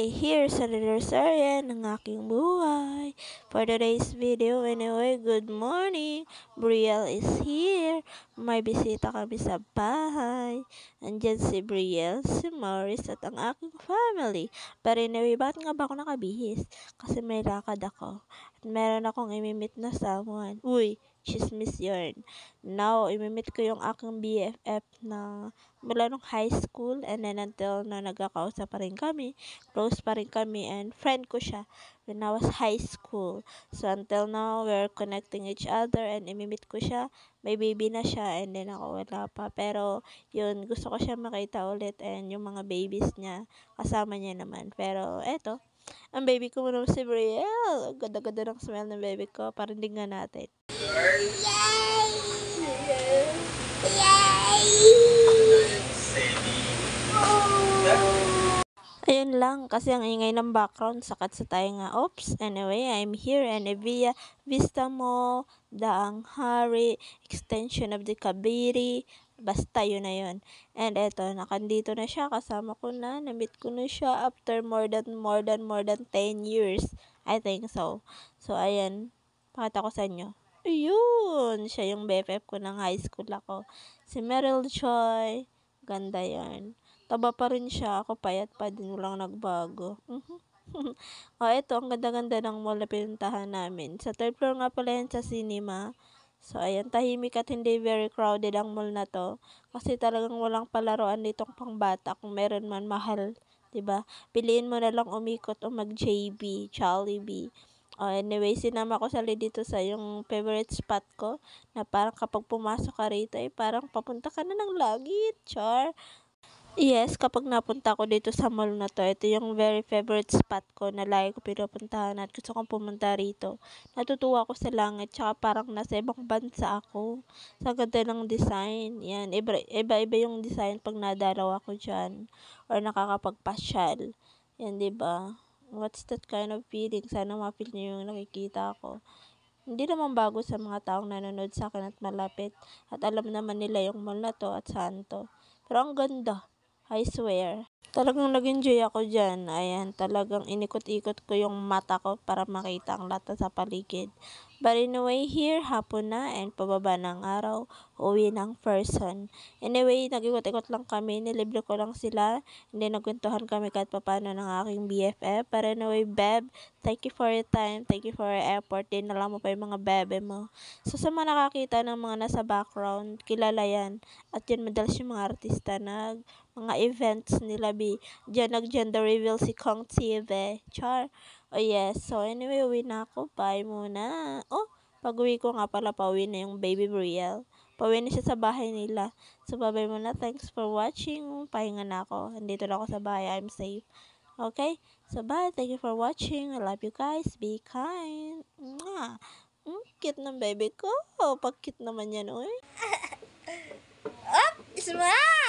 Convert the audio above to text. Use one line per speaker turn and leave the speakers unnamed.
Anyway, here's anniversary ng aking buhay. For today's video, anyway, good morning. Brielle is here. May bisita kami sa bahay. Andyan si Brielle, si Morris, at ang aking family. But anyway, bakit nga ba ako nakabihis? Kasi may lakad ako. At meron akong imimit na someone. Uy, chismis yun. Now, imimit ko yung aking BFF na mula nung high school and then until na nagkakausap pa rin kami, close pa rin kami and friend ko siya when I was high school. So until now, we're connecting each other and imimit ko siya. May baby na siya and then ako wala pa. Pero yun, gusto ko siya makita ulit and yung mga babies niya, kasama niya naman. Pero eto, ang baby ko muna si Brielle. Ganda-ganda ng smell ng baby ko. Parang tingnan natin. Ayun lang, kasi ang ingay ng background, sakat sa tayo nga. Oops, anyway, I'm here and via Vista Mall, Daang Hari, extension of the Kabiri, basta yun na yun. And eto, nakandito na siya, kasama ko na, namit ko na siya after more than, more than, more than 10 years. I think so. So, ayan, pakita ko sa inyo. Ayun, siya yung BFF ko ng high school ako. Si Meryl Choi, ganda yan. Taba pa rin siya. Ako payat pa din. Walang nagbago. o, ito. Ang ganda-ganda ng mall na pinuntahan namin. Sa third floor nga pala yan sa cinema. So, ayan. Tahimik at hindi very crowded ang mall na to. Kasi talagang walang palaruan ditong pangbata. Kung meron man, mahal. ba? Piliin mo na lang umikot o mag-JB, Jollibee. Oh, anyway, sinama ko sa dito sa yung favorite spot ko na parang kapag pumasok ka rito ay parang papunta ka na ng langit, char. Yes, kapag napunta ko dito sa mall na 'to, ito yung very favorite spot ko na lagi ko pinupuntahan at gusto kong pumunta rito. Natutuwa ako sa langit tsaka parang nasa ibang bansa ako. Sa ganda ng design, yan, iba-iba yung design 'pag nadalaw ako diyan or nakakapagpasyal. Yan, 'di ba? What's that kind of feeling? Sana ma-feel niyo yung nakikita ko. Hindi naman bago sa mga taong nanonood sa akin at malapit at alam naman nila yung mall na 'to at saan 'to. Pero ang ganda. I swear. Talagang nag-enjoy ako dyan. Ayan, talagang inikot-ikot ko yung mata ko para makita ang lahat sa paligid. But anyway, here, hapon na and pababa ng araw, uwi ng person. Anyway, nag-ikot-ikot lang kami, nilibre ko lang sila, hindi nagkwentuhan kami kahit papano ng aking BFF. But anyway, Beb, thank you for your time, thank you for your effort, din na lang mo pa yung mga bebe mo. So sa mga nakakita ng mga nasa background, kilala yan. At yan madalas yung mga artista na mga events nila B. Diyan nag-gender reveal si Kong TV. Char. Oh yes, so anyway, uwi na ako. Bye muna. Oh, pag uwi ko nga pala, pauwi na yung baby Brielle. Pauwi na siya sa bahay nila. So, bye-bye muna. Thanks for watching. Pahinga na ako. Andito na ako sa bahay. I'm safe. Okay? So, bye. Thank you for watching. I love you guys. Be kind. Mwah. Mm, cute ng baby ko. Pag-cute naman yan, uy.
oh, smile!